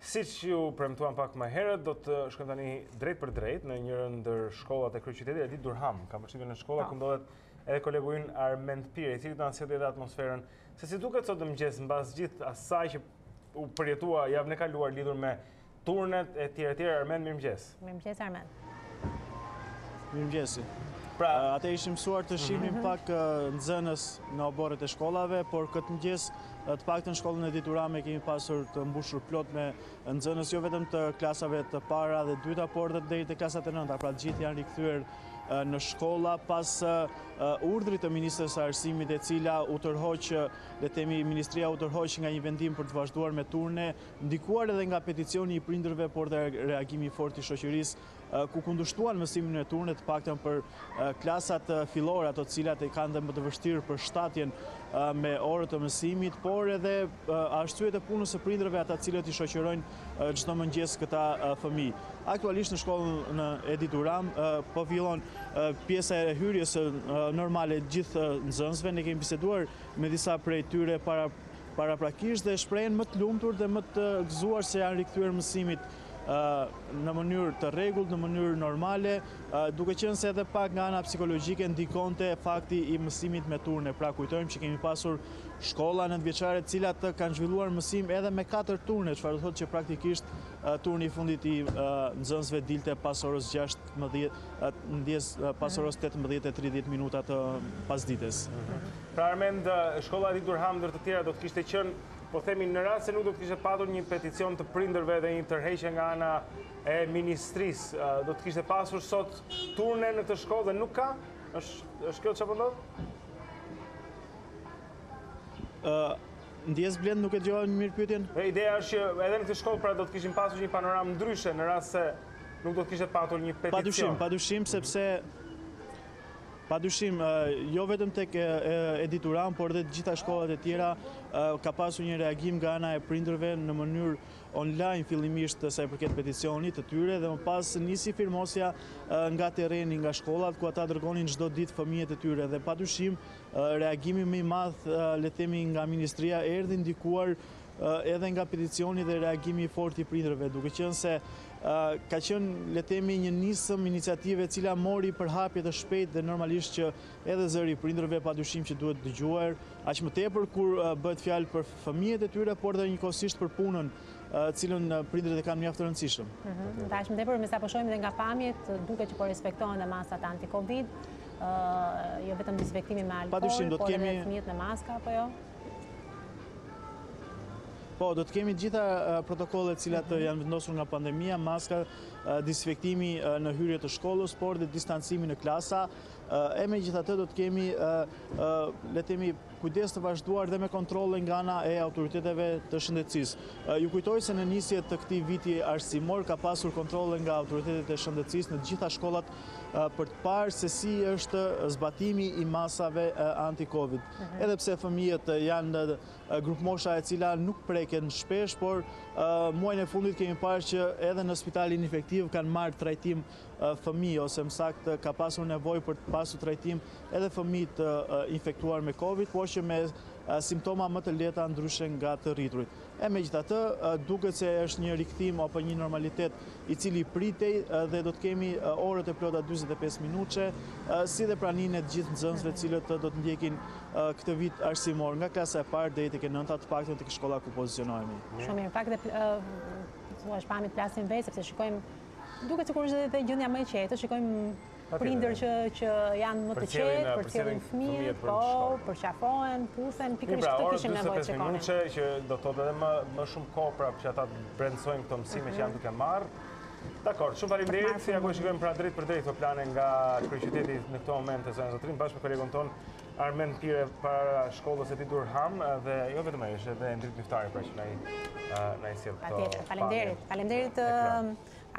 Siç ju premtuam pak më herët, do të shkojmë tani drejtpërdrejt në njërën ndër shkollat e kryeqytetit, Edith Durham. Kam përshtypjen në shkolla ku ndodhet edhe kolegu ynë Armend Pire, i cili do na sjellë edhe atmosferën se si duket sot në mëngjes mbas gjithë asaj që u përjetua javën e kaluar lidhur me turnet etj etj. Armend, mirëmëngjes. Mirëmëngjes Armend. Mirëmëngjesi. Pra, atë ishim mësuar të shihnim mhm. pak nxënës në oborret e shkollave, por këtë mëngjes të paktën shkollën Edith Durham e kemi pasur të mbushur plot me nxënës jo vetëm të klasave të para dhe dyta, por edhe deri te klasat e nënta, pra të gjithë janë rikthyer në shkolla pas urdhrit të Ministrës së Arsimit e cila u tërhoq, le të themi Ministria u tërhoq nga një vendim për të vazhduar me turne Ndikuar edhe nga peticioni i prindërve, por dhe reagimi i fortë i shoqërisë, ku kundërshtuan mësimin në turne, të paktën për klasat fillore, ato të cilat e kanë dhe më të vështirë përshtatjen me orët e mësimit, por edhe arsyet e punës së prindërve, ata të cilët i shoqërojnë çdo mëngjes këta fëmijë. Aktualisht në shkollën Edith Durham po fillon pjesa e hyrjes normale gjithë nxënësve. Ne kemi biseduar me disa prej tyre para paraprakisht dhe shprehen më të lumtur dhe më të gëzuar se janë rikthyer mësimit në mënyrë të rregullt, në mënyrë normale, duke qenë se edhe pak nga ana psikologjike ndikonte fakti i mësimit me turne. Pra kujtojmë që kemi pasur shkolla nëntëvjeçare të cilat kanë zhvilluar mësim edhe me katër turne, çfarë do të thotë që praktikisht turni i fundit i nxënësve dilte pas orës 18:30 minuta të pasdites. Pra Armend, shkolla Edith Durham ndër të tjera do të kishte qenë, po themi në rast se nuk do të kishte patur një peticion të prindërve dhe një tërheqje nga ana e ministrisë, do të kishte pasur sot turne në këtë shkollë dhe nuk ka? Është kjo ça po ndodh? Ë Ndjes Blend nuk e dëgjova mirë pyetjen. Ideja është që edhe në këtë shkollë pra do të kishim pasur një panoramë ndryshe në rast se nuk do të kishte patur një peticion. Padyshim, padyshim sepse Padyshim, jo vetëm tek Edith Durham, por edhe të gjitha shkollat e tjera ka pasur një reagim nga ana e prindërve në mënyrë online fillimisht sa i përket peticionit të tyre dhe më pas nisi firmosja nga terreni, nga shkollat ku ata dërgonin çdo ditë fëmijët e tyre dhe padyshim reagimi më i madh le të themi nga ministria erdhi ndikuar edhe nga peticioni dhe reagimi i fortë i prindërve, duke qenë se ka qenë le të themi një nismë iniciativë e cila mori përhapje të shpejtë dhe normalisht që edhe zëri i prindërve padyshim që duhet dëgjuar, aq më tepër kur bëhet fjalë për fëmijët e tyre, por edhe njëkohësisht për punën, cilën prindërit e kanë mjaft të rëndësishme. Mhm, aq më tepër me sa po shohim edhe nga pamjet, duket që po respektohen dhe masat anti-covid, jo vetëm dezinfektimi me alkool, por edhe fëmijët me maska apo jo? Po, do të kemi të gjitha protokollet të cilat mhm. janë vendosur nga pandemia, maska, dezinfektimi në hyrje të shkollës, por dhe distancimi në klasa. E megjithatë do të kemi, le të themi, kujdes të vazhduar dhe me kontrolle nga ana e autoriteteve të shëndetësisë. Ju kujtoj se në nisje të këtij viti arsimor ka pasur kontrolle nga autoritetet e shëndetësisë në të gjitha shkollat për të parë se si është zbatimi i masave anti-Covid. Mhm. Edhe pse fëmijët janë në grupmosha e cila nuk preken shpesh, por muajin e fundit kemi parë që edhe në spitalin infektiv kanë marrë trajtim fëmijë, ose më saktë ka pasur nevojë për të pasur trajtim edhe fëmijë të infektuar me Covid, por që me simptoma më të lehta ndryshe nga të rriturit. E megjithatë, duket se është një rikthim apo një normalitet i cili pritej dhe do të kemi orët e plota dyzet e pesë minutëshe, si dhe praninë e të gjithë nxënësve të cilët do të ndjekin këtë vit arsimor nga klasa e parë deri tek e nënta, të paktën tek shkolla ku pozicionohemi. Shumë mirë. Në fakt dhe thua pamjet flasin vetë sepse shikojmë duket sikur është edhe gjendja më e qetë, shikojmë Prindër që që janë më të qetë, përcjellin fëmijët, po, përqafohen, puthen, pikërisht pra, këtë kishim nevojë të shikonim. Minutëshe, që do të thotë edhe më, më shumë kohë pra që ata të brendësojnë këto mësime që mhm. janë duke marrë. Dakord, shumë faleminderit. Ja ku e shikojmë pra drejtpërdrejt këto plane nga kryeqyteti në këtë moment të zonës Zotrin bashkë me kolegun tonë Armend Pire para shkollës Edith Durham dhe jo vetëm ai, është edhe Endrit Miftari pra që na i na i sjell këto. Faleminderit. Faleminderit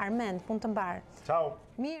Armend, punë të mbarë. Ciao. Mirë.